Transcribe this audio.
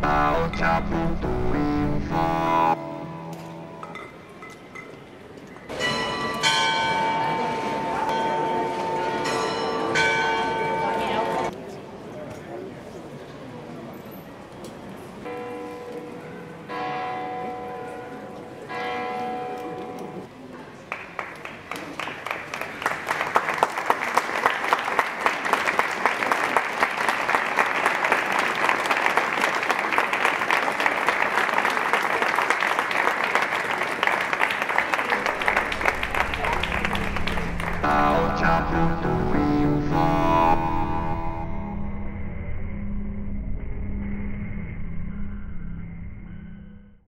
Tchau, diabo. job. We